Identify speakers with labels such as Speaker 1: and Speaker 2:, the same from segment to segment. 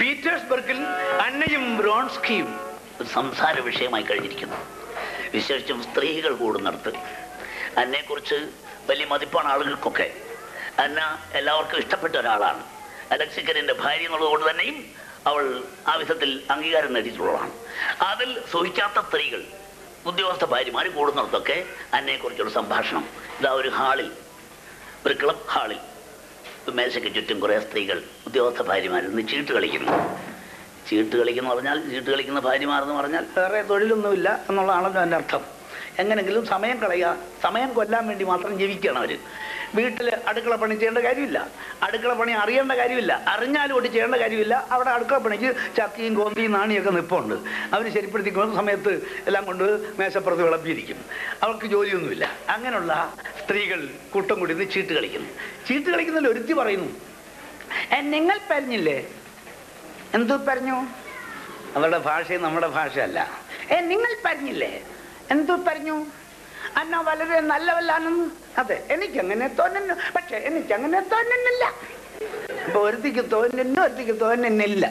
Speaker 1: പീറ്റേഴ്സ്ബർഗിൽ അന്നയും ബ്രോൺസ്കിയും
Speaker 2: ഒരു സംസാര വിഷയമായി കഴിഞ്ഞിരിക്കുന്നു. വിശേഷിച്ചും സ്ത്രീകൾ കൂടുന്നിടത്ത്. അന്നയെക്കുറിച്ച് വലിയ മതിപ്പാണ് ആളുകൾക്കൊക്കെ. അന്ന എല്ലാവർക്കും ഇഷ്ടപ്പെട്ട ഒരാളാണ്. അലക്സിക്കരന്റെ ഭാര്യ എന്നുള്ളതുകൊണ്ട് തന്നെയും അവൾ ആ വിധത്തിൽ അംഗീകാരം നേടിയിട്ടുള്ളതാണ്. അതിൽ സുഹിക്കാത്ത സ്ത്രീകൾ ഉദ്യോഗസ്ഥ ഭാര്യമാർ കൂടുന്നിടത്തൊക്കെ അന്നയെക്കുറിച്ചുള്ള സംഭാഷണം. ഇതാ ഒരു ഹാളിൽ ഒരു ക്ലബ് ഹാളിൽ മേശയ്ക്ക് ചുറ്റും കുറേ സ്ത്രീകൾ ഉദ്യോഗസ്ഥ ഭാര്യമാർ ഇന്ന് ചീട്ട് കളിക്കുന്നു. ചീട്ട് കളിക്കുന്നു പറഞ്ഞാൽ ചീട്ട് കളിക്കുന്ന ഭാര്യമാർ എന്ന് പറഞ്ഞാൽ
Speaker 1: വേറെ തൊഴിലൊന്നുമില്ല എന്നുള്ളതാണല്ലോ എന്റെ അർത്ഥം. എങ്ങനെങ്കിലും സമയം കളയുക സമയം കൊല്ലാൻ വേണ്ടി മാത്രം ജീവിക്കുകയാണ് അവർ വീട്ടിൽ അടുക്കള പണി ചെയ്യേണ്ട കാര്യമില്ല. അടുക്കള പണി അറിയേണ്ട കാര്യമില്ല. അറിഞ്ഞാലും ഒട്ട് ചെയ്യേണ്ട കാര്യമില്ല. അവിടെ അടുക്കള പണിക്ക് ചക്കിയും കോന്തിയും നാണിയൊക്കെ നിപ്പുണ്ട്. അവർ ശരിപ്പെടുത്തിക്കുന്ന സമയത്ത് എല്ലാം കൊണ്ട് മേശപ്പുറത്ത് വിളമ്പിയിരിക്കും. അവർക്ക് ജോലിയൊന്നുമില്ല. അങ്ങനെയുള്ള സ്ത്രീകൾ കൂട്ടം കൂടി ചീട്ട് കളിക്കുന്നു ചീട്ട് കളിക്കുന്നതിൽ ഒരുത്തി പറയുന്നു നിങ്ങൾ പറഞ്ഞില്ലേ എന്തു പറഞ്ഞു അവരുടെ ഭാഷയും നമ്മുടെ ഭാഷയല്ല. ഏ നിങ്ങൾ പറഞ്ഞില്ലേ എന്തു പറഞ്ഞു? അന്ന വളരെ നല്ലവല്ലാണെന്ന്. അതെ എനിക്കങ്ങനെ തോന്നുന്നു. പക്ഷെ എനിക്ക് അങ്ങനെ തോന്നുന്നില്ല. അപ്പൊ ഒരുത്തിക്ക് തോന്നുന്നു ഒരുത്തിക്ക് തോന്നുന്നില്ല.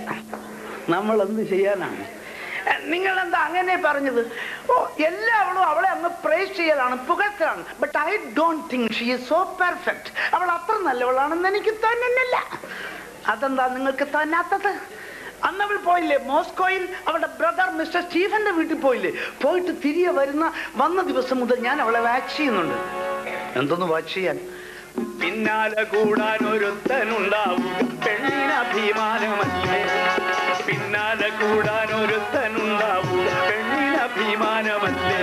Speaker 1: നമ്മൾ എന്ത് ചെയ്യാനാണ്? നിങ്ങൾ നിങ്ങളെന്താ അങ്ങനെ പറഞ്ഞത്? ഓ എല്ലാവളും അവളെ അങ്ങ് പ്രേസ് ചെയ്യലാണ് പുകഴ്ത്തലാണ് but I don't think she is so perfect അവൾ അത്ര നല്ലവളാണെന്ന് എനിക്ക് തോന്നുന്നില്ല. അതെന്താ നിങ്ങൾക്ക് തോന്നാത്തത്? അന്ന് അവൾ പോയില്ലേ? മോസ്കോയിൽ അവളുടെ ബ്രദർ മിസ്റ്റർ സ്റ്റീഫന്റെ വീട്ടിൽ പോയില്ലേ? പോയിട്ട് തിരികെ വരുന്ന വന്ന ദിവസം മുതൽ ഞാൻ അവളെ വാച്ച് ചെയ്യുന്നുണ്ട്. എന്തൊന്ന് വാച്ച് ചെയ്യാൻ? പിന്നാലെ കൂടാൻ ഒരുത്തനുണ്ടാവും. പിന്നാലെ കൂടാൻ ഒരുത്തനുണ്ടാവും. പെണ്ണിന് അഭിമാനമല്ലേ?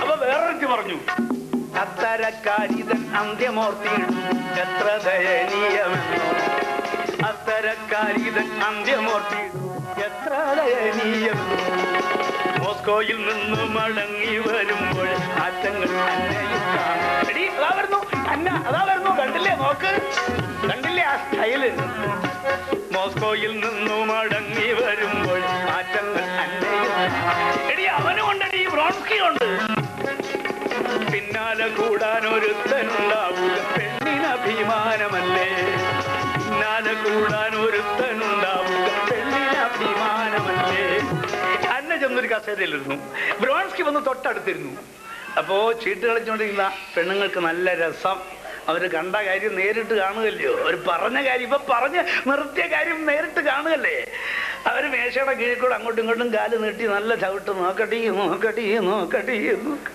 Speaker 1: അപ്പൊ വേറൊരു പറഞ്ഞു അത്തരക്കാരിതൻ അന്ത്യമോർത്തി എത്ര ദയനീയമെന്നോ. അത്തരക്കാരിതൻ അന്ത്യമോർത്തിയിടും എത്ര ദയനീയം. മോസ്കോയിൽ നിന്ന് മടങ്ങി വരുമ്പോൾ കാണും. അതാ വരുന്നു. അന്ന അതാ വരുന്നു. കണ്ടില്ലേ നോക്ക് കണ്ടില്ലേ ആ സ്റ്റൈൽ? മോസ്കോയിൽ നിന്ന് മടങ്ങി വരുമ്പോൾ ആറ്റങ്ങൾ എടി കാണും. എടീ അവനും ഉണ്ടടി ബ്രോൺസ്കി ഉണ്ട് പിന്നാലെ കൂടാൻ ഒരുത്തനുണ്ടാവൂ. പെണ്ണിന് അഭിമാനമല്ലേ? കൂടാൻ അഭിമാനമല്ലേ? അന്ന ചെന്നൊരു കസേരയിലിരുന്നു. ബ്രോൺസ്കി വന്ന് തൊട്ടടുത്തിരുന്നു. അപ്പോ ചീട്ട് കളിച്ചുകൊണ്ടിരുന്ന പെണ്ണുങ്ങൾക്ക് നല്ല രസം. അവർ കണ്ട കാര്യം നേരിട്ട് കാണുകയല്ലയോ? അവർ പറഞ്ഞ കാര്യം ഇപ്പൊ പറഞ്ഞ് നിർത്തിയ കാര്യം നേരിട്ട് കാണുകല്ലേ അവർ മേശയുടെ കീഴിൽ കൂടെ അങ്ങോട്ടും ഇങ്ങോട്ടും കാൽ നീട്ടി നല്ല ചവിട്ട് നോക്കട്ടി നോക്കട്ടി നോക്കട്ടി നോക്ക